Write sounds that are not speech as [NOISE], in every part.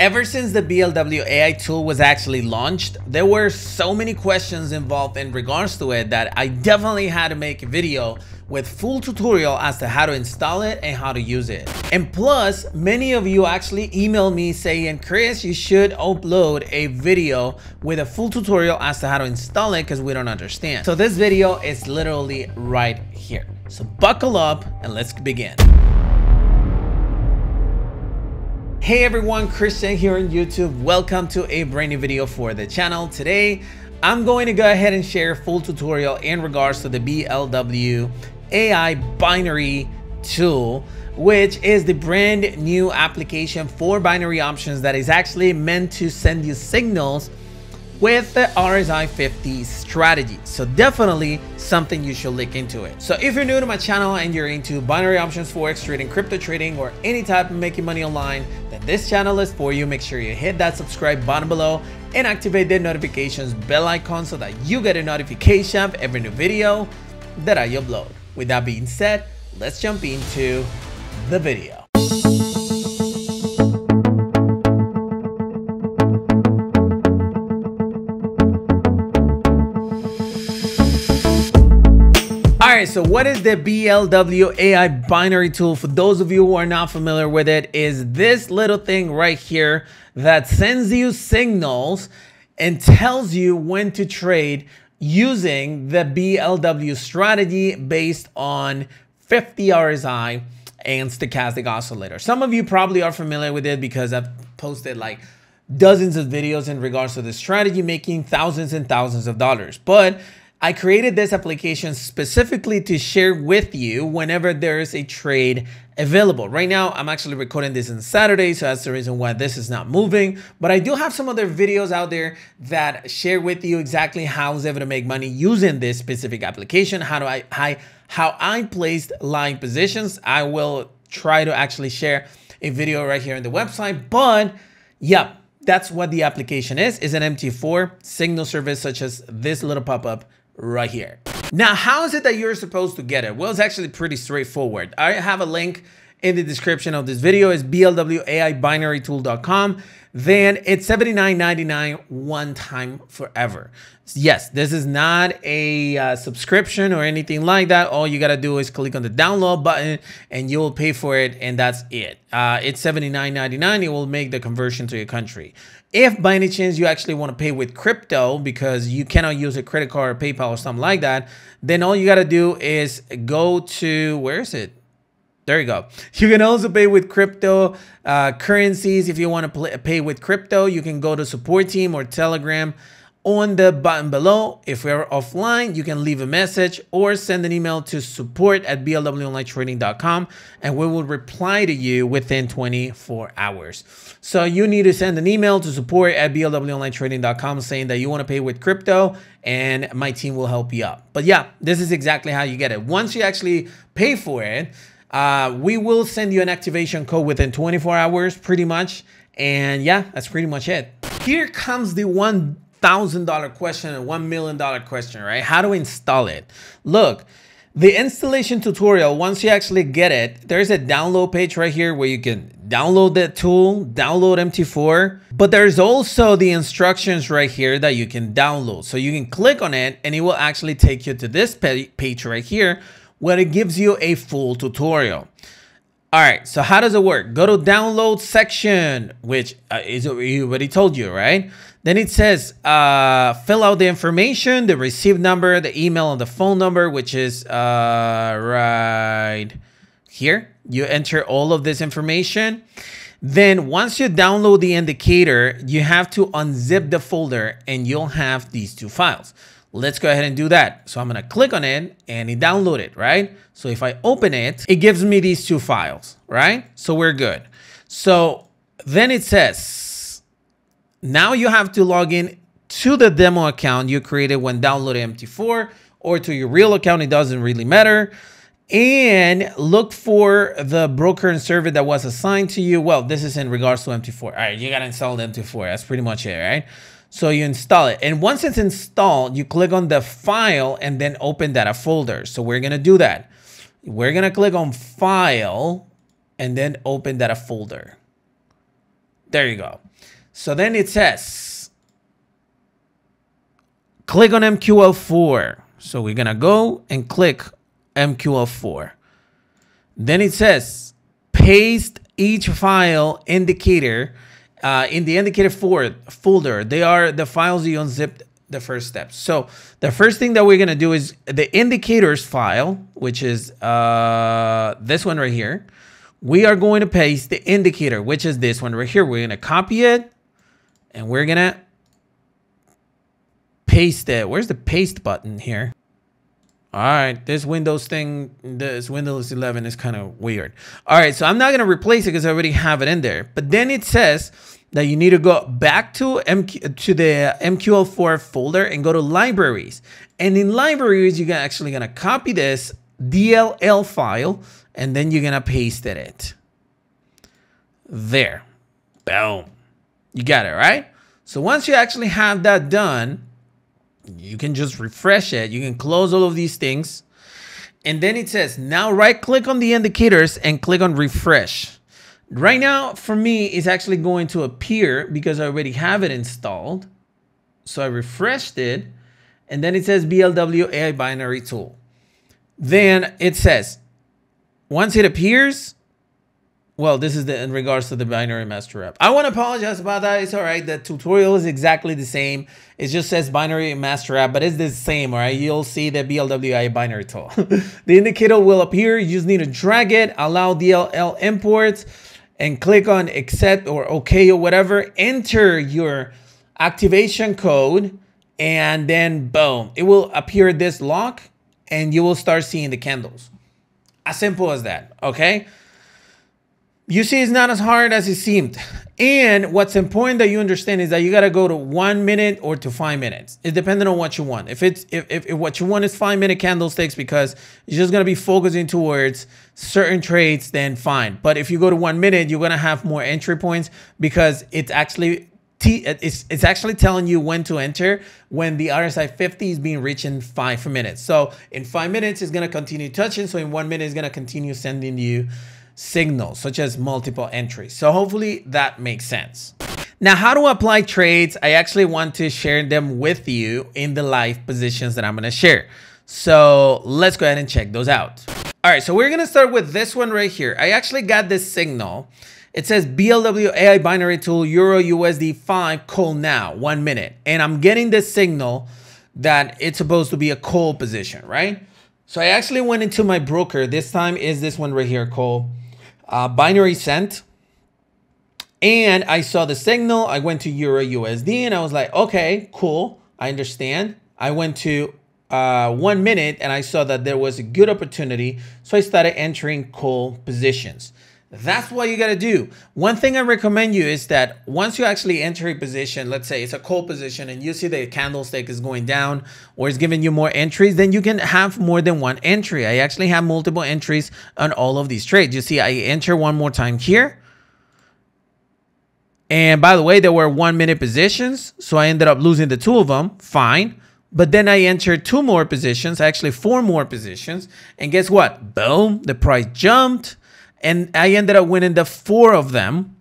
Ever since the BLW AI tool was actually launched, there were so many questions involved in regards to it that I definitely had to make a video with full tutorial as to how to install it and how to use it. And plus, many of you actually emailed me saying, Chris, you should upload a video with a full tutorial as to how to install it because we don't understand. So this video is literally right here. So buckle up and let's begin. Hey everyone, Cristian here on YouTube. Welcome to a brand new video for the channel. Today, I'm going to go ahead and share a full tutorial in regards to the BLW AI binary tool, which is the brand new application for binary options that is actually meant to send you signals with the RSI 50 strategy. So definitely something you should look into it. So if you're new to my channel and you're into binary options, forex trading, crypto trading, or any type of making money online, this channel is for you. Make sure you hit that subscribe button below and activate the notifications bell icon so that you get a notification of every new video that I upload. With that being said, let's jump into the video. So what is the BLW AI binary tool? For those of you who are not familiar with it, is this little thing right here that sends you signals and tells you when to trade using the BLW strategy based on 50 RSI and stochastic oscillator. Some of you probably are familiar with it because I've posted like dozens of videos in regards to the strategy making thousands and thousands of dollars. But I created this application specifically to share with you whenever there's a trade available. Right now, I'm actually recording this on Saturday, so that's the reason why this is not moving. But I do have some other videos out there that share with you exactly how I was able to make money using this specific application, how do I, how, how I placed line positions. I will try to actually share a video right here on the website, but yeah, that's what the application is, is an MT4 signal service such as this little pop-up right here. Now, how is it that you're supposed to get it? Well, it's actually pretty straightforward. I have a link in the description of this video is blwaibinarytool.com. Then it's $79.99 one time forever. Yes, this is not a uh, subscription or anything like that. All you got to do is click on the download button and you will pay for it and that's it. Uh, it's $79.99. It will make the conversion to your country. If by any chance you actually want to pay with crypto because you cannot use a credit card or PayPal or something like that, then all you got to do is go to, where is it? There you go. [LAUGHS] You can also pay with crypto uh, currencies. If you want to pay with crypto, you can go to support team or Telegram on the button below. If we're offline, you can leave a message or send an email to support at blwonlinetrading.com and we will reply to you within 24 hours. So you need to send an email to support at blwonlinetrading.com saying that you want to pay with crypto and my team will help you out. But yeah, this is exactly how you get it. Once you actually pay for it, uh, we will send you an activation code within 24 hours, pretty much. And yeah, that's pretty much it. Here comes the $1,000 question and $1 million question, right? How to install it. Look, the installation tutorial, once you actually get it, there's a download page right here where you can download that tool, download MT4, but there's also the instructions right here that you can download. So you can click on it and it will actually take you to this page right here where it gives you a full tutorial. All right, so how does it work? Go to download section, which uh, is already told you, right? Then it says uh, fill out the information, the receipt number, the email, and the phone number, which is uh, right here. You enter all of this information. Then once you download the indicator, you have to unzip the folder and you'll have these two files. Let's go ahead and do that. So I'm going to click on it and it download it, right? So if I open it, it gives me these two files, right? So we're good. So then it says, now you have to log in to the demo account you created when downloading MT4 or to your real account. It doesn't really matter. And look for the broker and server that was assigned to you. Well, this is in regards to MT4. All right, you got to install the MT4. That's pretty much it, right? So you install it. And once it's installed, you click on the file and then open that a folder. So we're going to do that. We're going to click on file and then open that a folder. There you go. So then it says, click on MQL4. So we're going to go and click MQL4. Then it says, paste each file indicator uh, in the indicator for folder. They are the files you unzipped the first step. So the first thing that we're going to do is the indicators file, which is uh, this one right here. We are going to paste the indicator, which is this one right here. We're going to copy it and we're going to paste it. Where's the paste button here? All right, this Windows thing, this Windows 11 is kind of weird. All right, so I'm not going to replace it because I already have it in there. But then it says that you need to go back to MQ, to the MQL4 folder and go to libraries. And in libraries, you're actually going to copy this DLL file and then you're going to paste it. There. Boom. You got it, right? So once you actually have that done, you can just refresh it. You can close all of these things. And then it says, now right click on the indicators and click on refresh. Right now, for me, it's actually going to appear because I already have it installed. So I refreshed it and then it says BLW AI binary tool. Then it says, once it appears, well, this is the in regards to the binary master app. I want to apologize about that. It's all right. The tutorial is exactly the same. It just says binary master app, but it's the same, all right? You'll see the BLWI binary tool. [LAUGHS] the indicator will appear. You just need to drag it, allow DLL imports, and click on accept or okay or whatever. Enter your activation code, and then boom, it will appear this lock, and you will start seeing the candles. As simple as that, okay? You see, it's not as hard as it seemed. And what's important that you understand is that you got to go to one minute or to five minutes. It depending on what you want. If it's if, if, if what you want is five minute candlesticks because you're just gonna be focusing towards certain trades, then fine. But if you go to one minute, you're gonna have more entry points because it's actually it's, it's actually telling you when to enter when the RSI 50 is being reached in five minutes. So in five minutes, it's going to continue touching. So in one minute, it's going to continue sending you signals such as multiple entries. So hopefully that makes sense. Now, how to apply trades, I actually want to share them with you in the live positions that I'm going to share. So let's go ahead and check those out. All right, so we're going to start with this one right here. I actually got this signal. It says BLW AI binary tool Euro USD 5 call now, one minute. And I'm getting this signal that it's supposed to be a call position, right? So I actually went into my broker. This time is this one right here called uh, BinaryCent. And I saw the signal. I went to Euro USD and I was like, okay, cool. I understand. I went to uh, one minute and I saw that there was a good opportunity. So I started entering call positions. That's what you got to do. One thing I recommend you is that once you actually enter a position, let's say it's a call position and you see the candlestick is going down or it's giving you more entries, then you can have more than one entry. I actually have multiple entries on all of these trades. You see, I enter one more time here. And by the way, there were one minute positions. So I ended up losing the two of them. Fine. But then I entered two more positions, actually four more positions. And guess what? Boom, the price jumped and I ended up winning the four of them,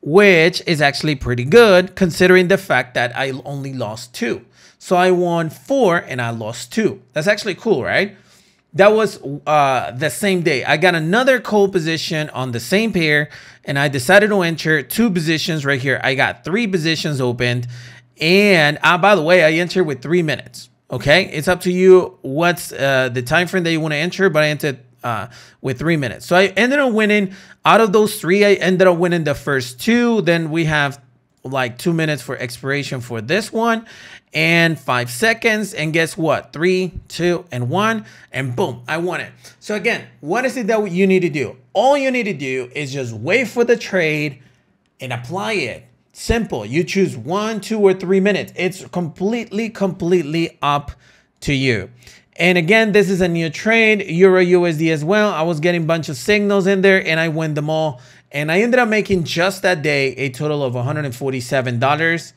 which is actually pretty good considering the fact that I only lost two. So I won four and I lost two. That's actually cool, right? That was uh, the same day. I got another call position on the same pair and I decided to enter two positions right here. I got three positions opened. And uh, by the way, I entered with three minutes. Okay, it's up to you what's uh, the time frame that you want to enter, but I entered uh, with three minutes. So I ended up winning out of those three. I ended up winning the first two. Then we have like two minutes for expiration for this one and five seconds. And guess what? Three, two, and one. And boom, I won it. So again, what is it that you need to do? All you need to do is just wait for the trade and apply it. Simple. You choose one, two, or three minutes. It's completely, completely up to you. And again, this is a new trade, Euro USD as well. I was getting a bunch of signals in there and I win them all. And I ended up making just that day a total of $147.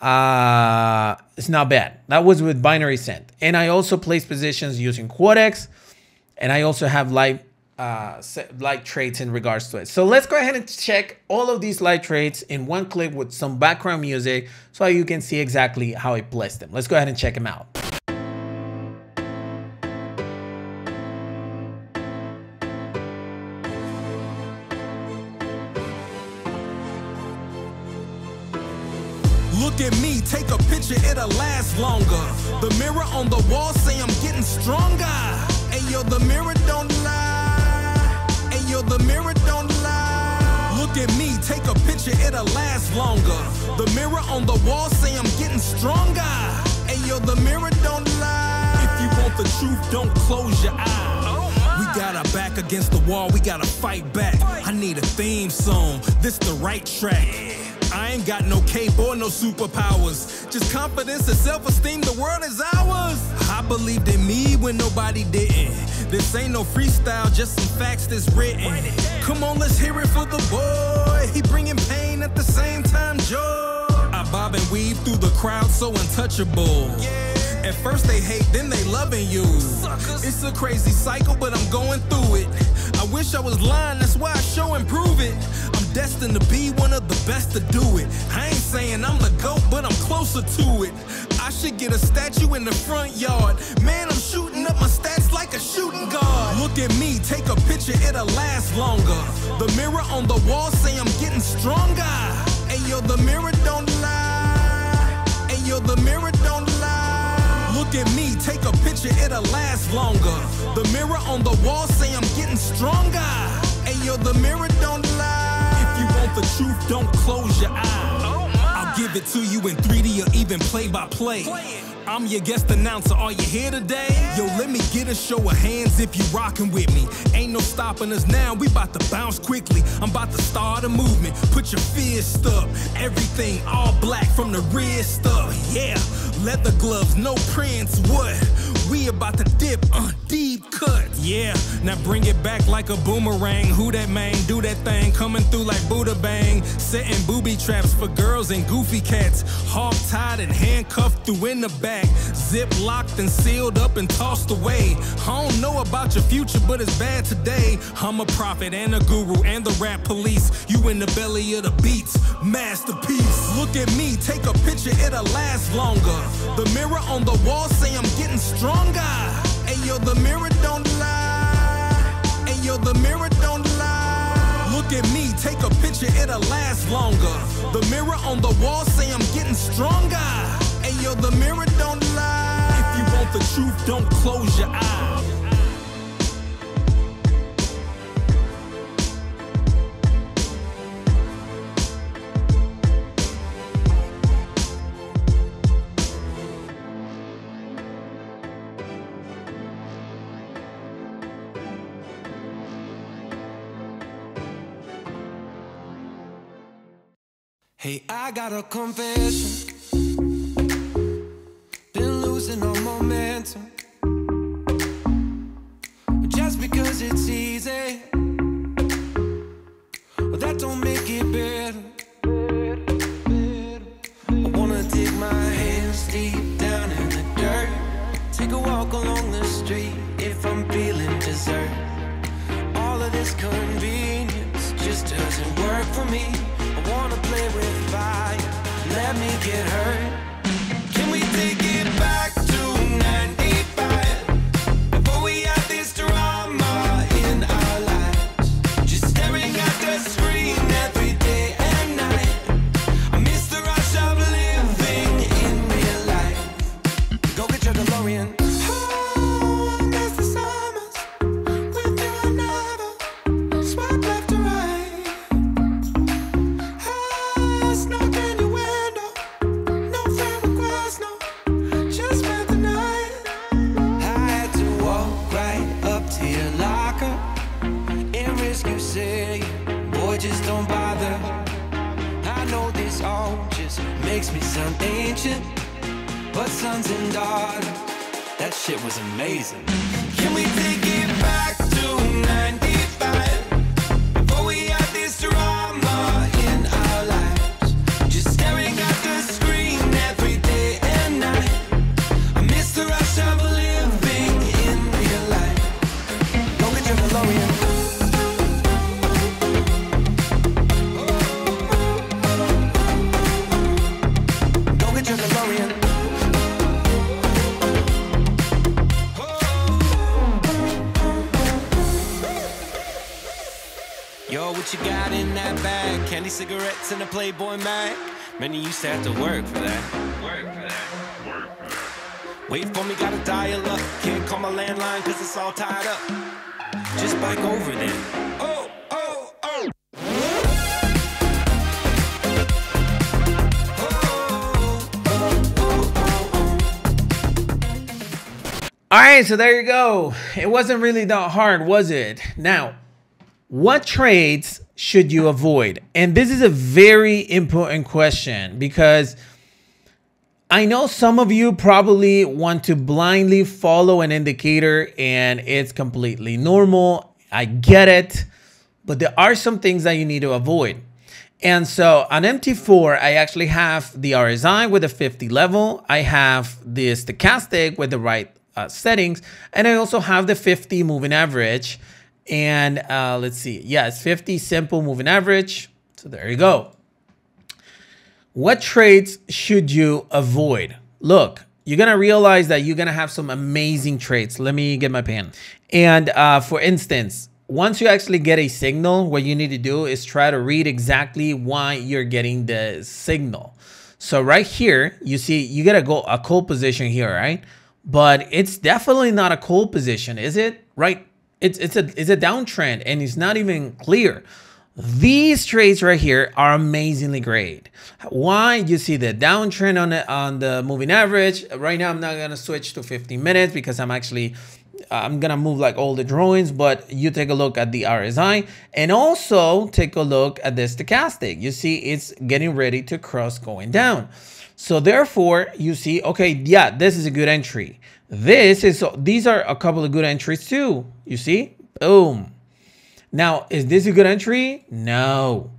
Uh, it's not bad. That was with BinaryCent. And I also placed positions using Quotex. And I also have live uh, light traits in regards to it. So let's go ahead and check all of these light traits in one clip with some background music so you can see exactly how I placed them. Let's go ahead and check them out. Look at me, take a picture, it'll last longer. The mirror on the wall say I'm getting stronger. Hey yo, the mirror don't lie. Hey yo, the mirror don't lie. Look at me, take a picture, it'll last longer. The mirror on the wall say I'm getting stronger. Hey yo, the mirror don't lie. If you want the truth, don't close your eyes. We got our back against the wall, we gotta fight back. I need a theme song, this the right track. I ain't got no cape or no superpowers. Just confidence and self-esteem, the world is ours. I believed in me when nobody didn't. This ain't no freestyle, just some facts that's written. Come on, let's hear it for the boy. He bringing pain at the same time, joy. I bob and weave through the crowd, so untouchable. At first they hate, then they loving you. It's a crazy cycle, but I'm going through it. I wish I was lying, that's why I show and prove it. Destined to be one of the best to do it. I ain't saying I'm the GOAT, but I'm closer to it. I should get a statue in the front yard. Man, I'm shooting up my stats like a shooting guard. Look at me, take a picture, it'll last longer. The mirror on the wall say I'm getting stronger. Hey yo, the mirror don't lie. Hey yo, the mirror don't lie. Look at me, take a picture, it'll last longer. The mirror on the wall say I'm getting stronger. Hey yo, the mirror don't lie. The truth, don't close your eyes. I'll give it to you in 3D or even play by play. I'm your guest announcer. Are you here today? Yo, let me get a show of hands if you rockin' with me. Ain't no stopping us now. We bout to bounce quickly. I'm about to start a movement. Put your fist up. Everything all black from the wrist up. Yeah, leather gloves, no prints. What? We about to dip, uh, deep cut. Yeah, now bring it back like a boomerang. Who that man? Do that thing. Coming through like Buddha Bang. Setting booby traps for girls and goofy cats. Hog tied and handcuffed through in the back. Zip locked and sealed up and tossed away. I don't know about your future, but it's bad today. I'm a prophet and a guru and the rap police. You in the belly of the beats, masterpiece. Look at me, take a picture, it'll last longer. The mirror on the wall stronger. Hey yo, the mirror don't lie. Hey yo, the mirror don't lie. Look at me, take a picture, it'll last longer. The mirror on the wall say I'm getting stronger. Hey yo, the mirror don't lie. If you want the truth, don't close your eyes. Hey, I got a confession. Been losing all momentum. Just because it's easy, that don't make it better. I wanna dig my hands deep down in the dirt. Take a walk along the street if I'm feeling dessert. All of this convenience just doesn't work for me. Wanna play with fire, let me get hurt. Just don't bother. I know this all just makes me sound ancient, but sons and daughters, that shit was amazing. Can we take it back to cigarettes in a Playboy mag. Many used to have to work for that. Work for that. Work for that. Wait for me, gotta dial up. Can't call my landline cause it's all tied up. Just bike over then. Oh, oh, oh. All right, so there you go. It wasn't really that hard, was it? Now, what trades should you avoid? And this is a very important question because I know some of you probably want to blindly follow an indicator and it's completely normal. I get it, but there are some things that you need to avoid. And so on MT4, I actually have the RSI with a 50 level. I have the stochastic with the right uh, settings. And I also have the 50 moving average. And uh, let's see. It's 50 simple moving average. So there you go. What trades should you avoid? Look, you're going to realize that you're going to have some amazing trades. Let me get my pen. And uh, for instance, once you actually get a signal, what you need to do is try to read exactly why you're getting the signal. So right here, you see, you got to go a call position here, right? But it's definitely not a call position, is it? Right? It's it's a it's a downtrend and it's not even clear. These trades right here are amazingly great. Why? You see the downtrend on the on the moving average. Right now, I'm not gonna switch to 15 minutes because I'm actually uh, I'm gonna move like all the drawings, but you take a look at the RSI and also take a look at the stochastic. You see it's getting ready to cross going down. So therefore you see, okay, yeah, this is a good entry. This is, these are a couple of good entries too. You see, boom. Now, is this a good entry? No.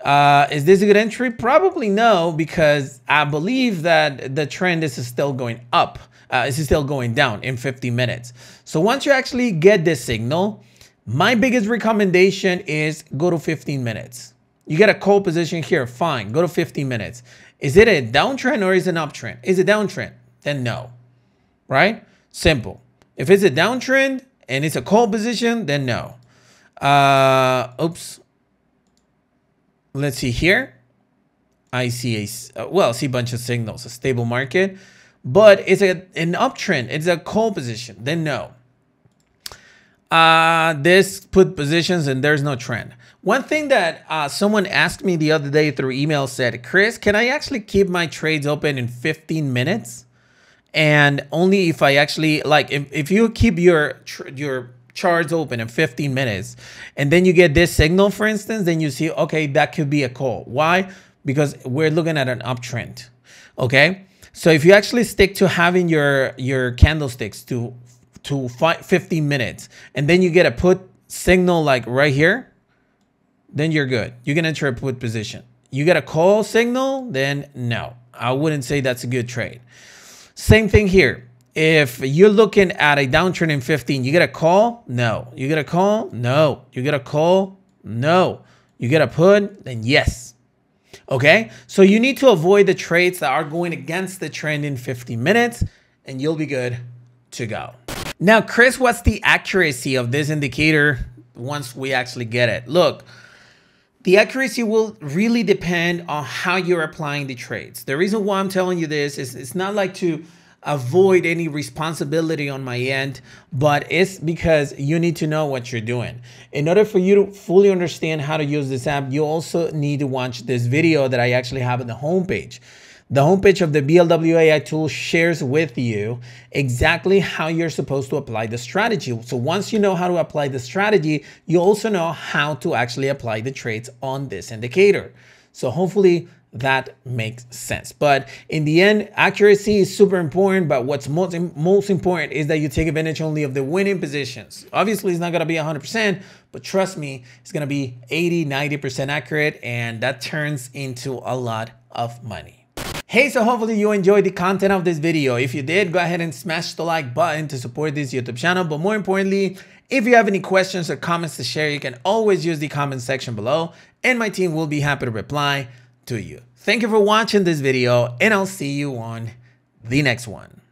Uh, is this a good entry? Probably no, because I believe that the trend is still going up. Uh, it's still going down in 50 minutes. So once you actually get this signal, my biggest recommendation is go to 15 minutes. You get a call position here, fine, go to 15 minutes. Is it a downtrend or is it an uptrend? Is it downtrend? Then no, right? Simple. If it's a downtrend and it's a call position, then no. Uh, oops. Let's see here. I see a, uh, well, see a bunch of signals, a stable market, but it's a, an uptrend. It's a cold position. Then no. Uh, this put positions and there's no trend. One thing that uh, someone asked me the other day through email said, Chris, can I actually keep my trades open in 15 minutes? And only if I actually like, if, if you keep your your charts open in 15 minutes and then you get this signal, for instance, then you see, okay, that could be a call. Why? Because we're looking at an uptrend. Okay. So if you actually stick to having your your candlesticks to to 15 minutes and then you get a put signal like right here, then you're good. You can enter a put position. You get a call signal, then no. I wouldn't say that's a good trade. Same thing here. If you're looking at a downtrend in 15, you get a call? No. You get a call? No. You get a call? No. You get a put? Then yes. Okay? So you need to avoid the trades that are going against the trend in 15 minutes and you'll be good to go. Now, Chris, what's the accuracy of this indicator once we actually get it? Look, the accuracy will really depend on how you're applying the trades. The reason why I'm telling you this is it's not like to avoid any responsibility on my end, but it's because you need to know what you're doing. In order for you to fully understand how to use this app, you also need to watch this video that I actually have on the homepage. The homepage of the BLW AI tool shares with you exactly how you're supposed to apply the strategy. So once you know how to apply the strategy, you also know how to actually apply the trades on this indicator. So hopefully that makes sense. But in the end, accuracy is super important. But what's most, most important is that you take advantage only of the winning positions. Obviously, it's not going to be 100%, but trust me, it's going to be 80, 90% accurate. And that turns into a lot of money. Hey, so hopefully you enjoyed the content of this video. If you did, go ahead and smash the like button to support this YouTube channel. But more importantly, if you have any questions or comments to share, you can always use the comment section below and my team will be happy to reply to you. Thank you for watching this video and I'll see you on the next one.